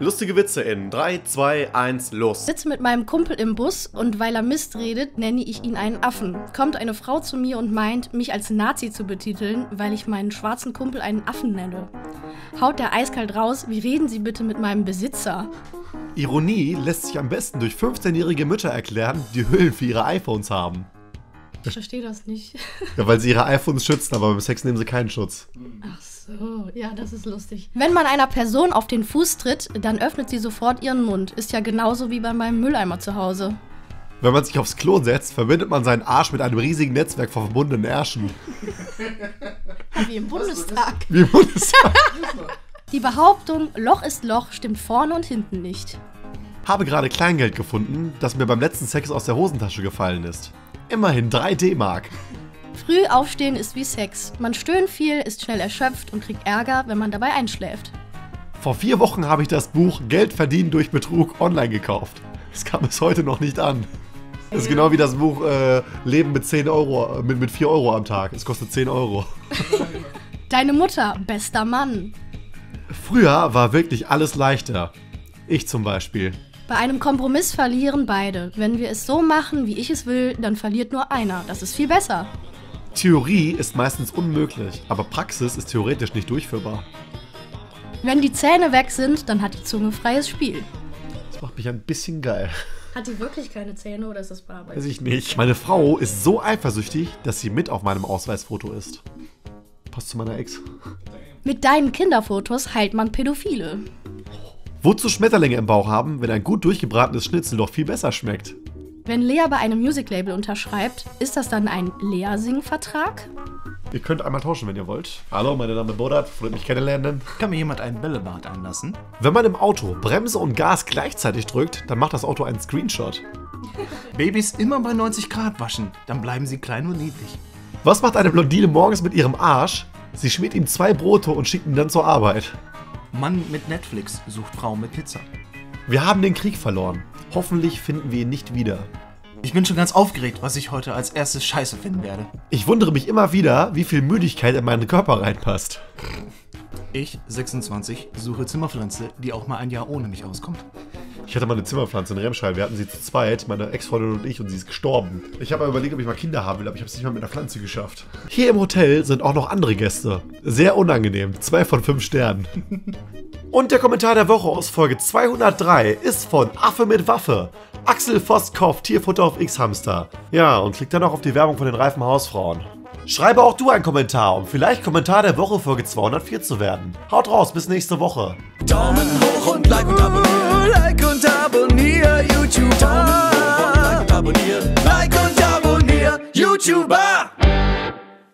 Lustige Witze in 3, 2, 1, los. sitze mit meinem Kumpel im Bus und weil er Mist redet, nenne ich ihn einen Affen. Kommt eine Frau zu mir und meint, mich als Nazi zu betiteln, weil ich meinen schwarzen Kumpel einen Affen nenne. Haut der eiskalt raus, wie reden Sie bitte mit meinem Besitzer? Ironie lässt sich am besten durch 15-jährige Mütter erklären, die Hüllen für ihre iPhones haben. Ich verstehe das nicht. Ja, weil sie ihre iPhones schützen, aber beim Sex nehmen sie keinen Schutz. Ach so, ja, das ist lustig. Wenn man einer Person auf den Fuß tritt, dann öffnet sie sofort ihren Mund. Ist ja genauso wie bei meinem Mülleimer zu Hause. Wenn man sich aufs Klo setzt, verbindet man seinen Arsch mit einem riesigen Netzwerk von verbundenen Ärschen. Wie im Bundestag. Wie im Bundestag. Die Behauptung, Loch ist Loch, stimmt vorne und hinten nicht. Habe gerade Kleingeld gefunden, das mir beim letzten Sex aus der Hosentasche gefallen ist. Immerhin 3 D-Mark. Früh aufstehen ist wie Sex. Man stöhnt viel, ist schnell erschöpft und kriegt Ärger, wenn man dabei einschläft. Vor vier Wochen habe ich das Buch Geld verdienen durch Betrug online gekauft. Es kam bis heute noch nicht an. Das ist genau wie das Buch äh, Leben mit 10 Euro, äh, mit, mit 4 Euro am Tag. Es kostet 10 Euro. Deine Mutter, bester Mann. Früher war wirklich alles leichter. Ich zum Beispiel. Bei einem Kompromiss verlieren beide. Wenn wir es so machen, wie ich es will, dann verliert nur einer. Das ist viel besser. Theorie ist meistens unmöglich, aber Praxis ist theoretisch nicht durchführbar. Wenn die Zähne weg sind, dann hat die Zunge freies Spiel. Das macht mich ein bisschen geil. Hat die wirklich keine Zähne oder ist das bearbeitet? Weiß ich nicht. Meine Frau ist so eifersüchtig, dass sie mit auf meinem Ausweisfoto ist. Passt zu meiner Ex. Mit deinen Kinderfotos heilt man Pädophile. Wozu Schmetterlinge im Bauch haben, wenn ein gut durchgebratenes Schnitzel doch viel besser schmeckt? Wenn Lea bei einem Music-Label unterschreibt, ist das dann ein Lea-Sing-Vertrag? Ihr könnt einmal tauschen, wenn ihr wollt. Hallo, mein Name ist Bodat, freut mich kennenlernen. Kann mir jemand einen Bällebad einlassen? Wenn man im Auto Bremse und Gas gleichzeitig drückt, dann macht das Auto einen Screenshot. Babys immer bei 90 Grad waschen, dann bleiben sie klein und niedlich. Was macht eine Blondine morgens mit ihrem Arsch? Sie schmiert ihm zwei Brote und schickt ihn dann zur Arbeit. Mann mit Netflix sucht Frau mit Pizza. Wir haben den Krieg verloren. Hoffentlich finden wir ihn nicht wieder. Ich bin schon ganz aufgeregt, was ich heute als erstes Scheiße finden werde. Ich wundere mich immer wieder, wie viel Müdigkeit in meinen Körper reinpasst. Ich, 26, suche Zimmerpflanze, die auch mal ein Jahr ohne mich auskommt. Ich hatte mal eine Zimmerpflanze in Remscheid. Wir hatten sie zu zweit, meine Ex-Freundin und ich, und sie ist gestorben. Ich habe überlegt, ob ich mal Kinder haben will, aber ich habe es nicht mal mit einer Pflanze geschafft. Hier im Hotel sind auch noch andere Gäste. Sehr unangenehm. Zwei von fünf Sternen. Und der Kommentar der Woche aus Folge 203 ist von Affe mit Waffe. Axel Voss kauft Tierfutter auf X-Hamster. Ja, und klickt dann auch auf die Werbung von den reifen Hausfrauen. Schreibe auch du einen Kommentar, um vielleicht Kommentar der Woche Folge 204 zu werden. Haut raus, bis nächste Woche. Daumen hoch und like und abonnieren. Like und abonnier YouTube. Daumen hoch und like und abonnieren. Like und abonnier YouTuber.